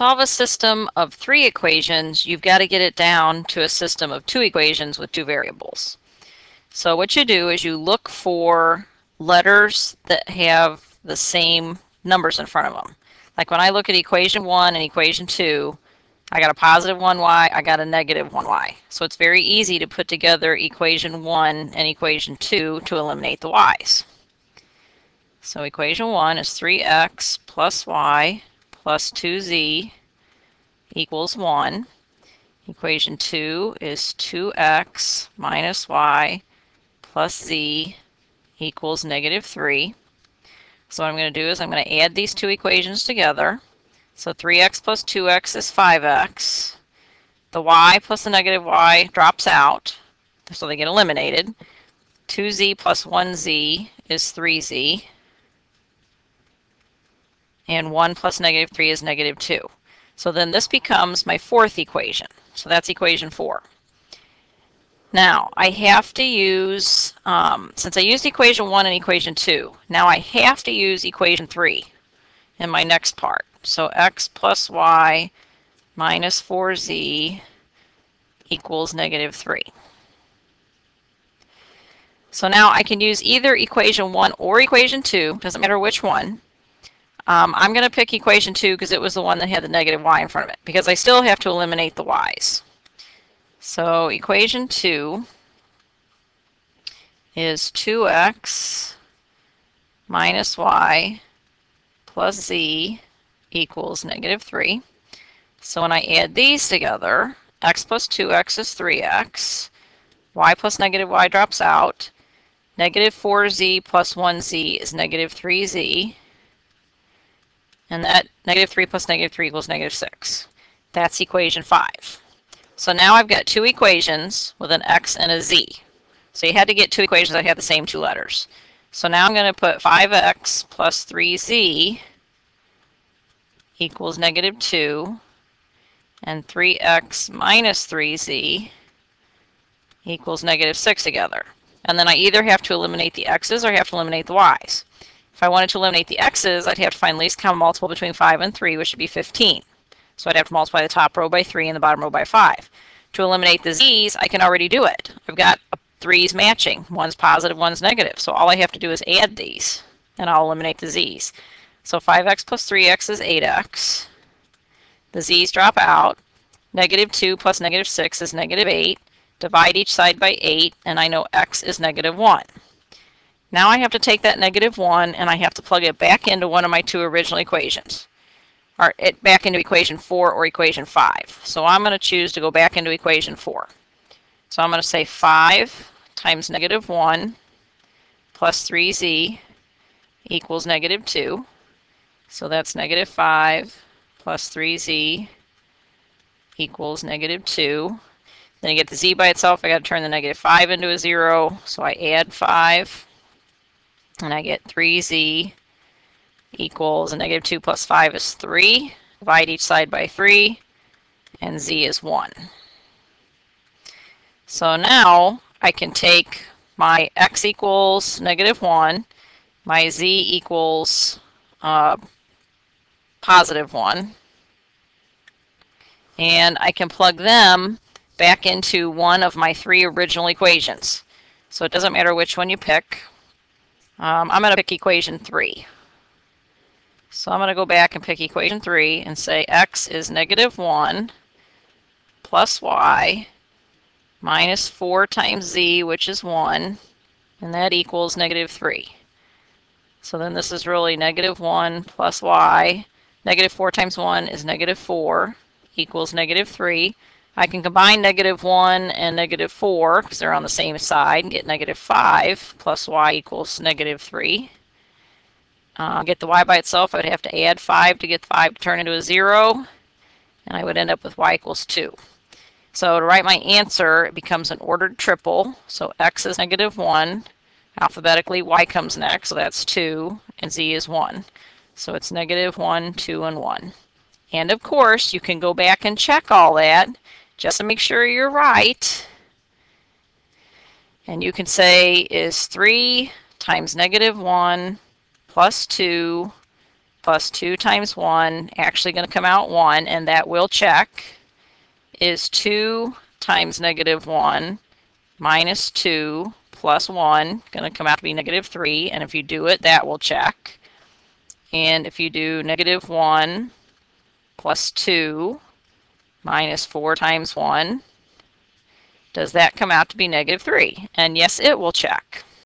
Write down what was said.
solve a system of three equations, you've got to get it down to a system of two equations with two variables. So what you do is you look for letters that have the same numbers in front of them. Like when I look at equation 1 and equation 2, I got a positive 1y, I got a negative 1y. So it's very easy to put together equation 1 and equation 2 to eliminate the y's. So equation 1 is 3x plus y plus 2z equals 1. Equation 2 is 2x minus y plus z equals negative 3. So what I'm going to do is I'm going to add these two equations together. So 3x plus 2x is 5x. The y plus the negative y drops out, so they get eliminated. 2z plus 1z is 3z and 1 plus negative 3 is negative 2. So then this becomes my fourth equation. So that's equation 4. Now, I have to use, um, since I used equation 1 and equation 2, now I have to use equation 3 in my next part. So x plus y minus 4z equals negative 3. So now I can use either equation 1 or equation 2, doesn't matter which one, um, I'm going to pick equation 2 because it was the one that had the negative y in front of it, because I still have to eliminate the y's. So equation 2 is 2x minus y plus z equals negative 3. So when I add these together, x plus 2x is 3x, y plus negative y drops out, negative 4z plus 1z is negative 3z, and that negative 3 plus negative 3 equals negative 6. That's equation 5. So now I've got two equations with an x and a z. So you had to get two equations that had the same two letters. So now I'm going to put 5x plus 3z equals negative 2 and 3x minus 3z equals negative 6 together. And then I either have to eliminate the x's or I have to eliminate the y's. If I wanted to eliminate the x's, I'd have to find least common multiple between 5 and 3, which would be 15. So I'd have to multiply the top row by 3 and the bottom row by 5. To eliminate the z's, I can already do it. I've got threes matching. One's positive, one's negative. So all I have to do is add these, and I'll eliminate the z's. So 5x plus 3x is 8x. The z's drop out. Negative 2 plus negative 6 is negative 8. Divide each side by 8, and I know x is negative 1. Now I have to take that negative 1 and I have to plug it back into one of my two original equations. Or it back into equation 4 or equation 5. So I'm going to choose to go back into equation 4. So I'm going to say 5 times negative 1 plus 3z equals negative 2. So that's negative 5 plus 3z equals negative 2. Then I get the z by itself. I got to turn the negative 5 into a 0. So I add 5 and I get 3z equals negative 2 plus 5 is 3. Divide each side by 3, and z is 1. So now I can take my x equals negative 1, my z equals uh, positive 1, and I can plug them back into one of my three original equations. So it doesn't matter which one you pick. Um, I'm going to pick equation 3. So I'm going to go back and pick equation 3 and say x is negative 1 plus y minus 4 times z, which is 1, and that equals negative 3. So then this is really negative 1 plus y. Negative 4 times 1 is negative 4 equals negative 3. I can combine negative 1 and negative 4 because they're on the same side and get negative 5 plus y equals negative 3. Uh, get the y by itself, I would have to add 5 to get 5 to turn into a 0, and I would end up with y equals 2. So to write my answer, it becomes an ordered triple. So x is negative 1. Alphabetically, y comes next, so that's 2, and z is 1. So it's negative 1, 2, and 1. And of course, you can go back and check all that just to make sure you're right. And you can say is 3 times negative 1 plus 2 plus 2 times 1, actually going to come out 1, and that will check, is 2 times negative 1 minus 2 plus 1, going to come out to be negative 3, and if you do it, that will check. And if you do negative 1 plus 2 minus 4 times 1, does that come out to be negative 3? And yes, it will check.